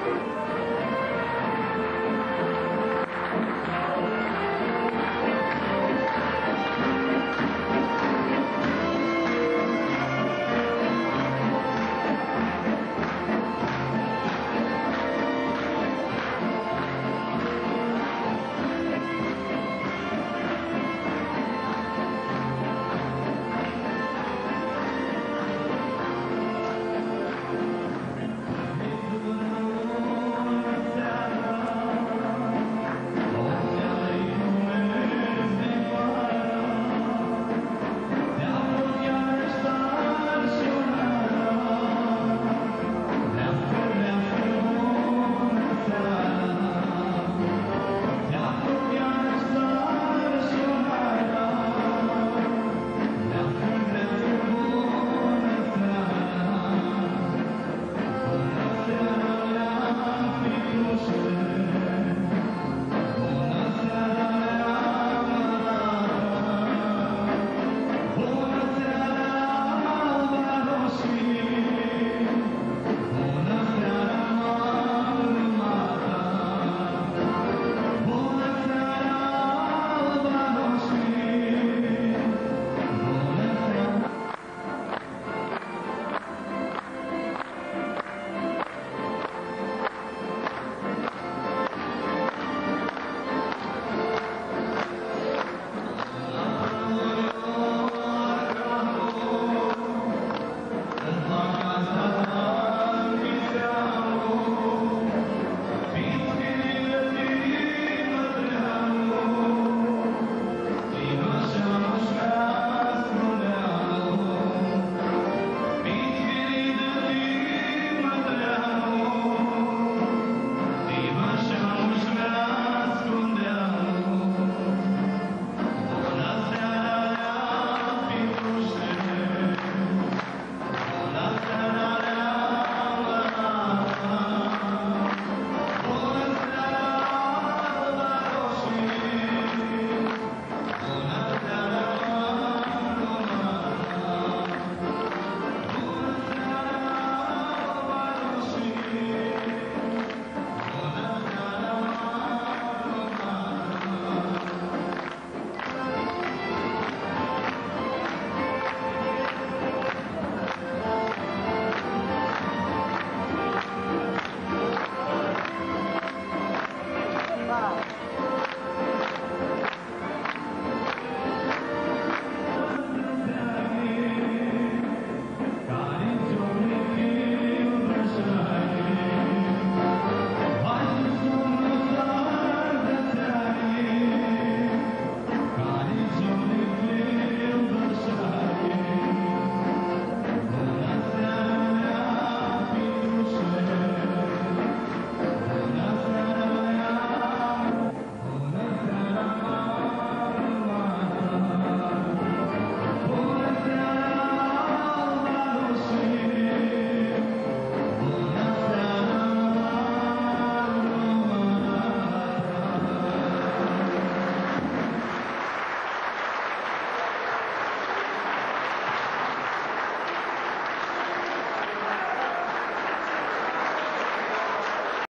あ!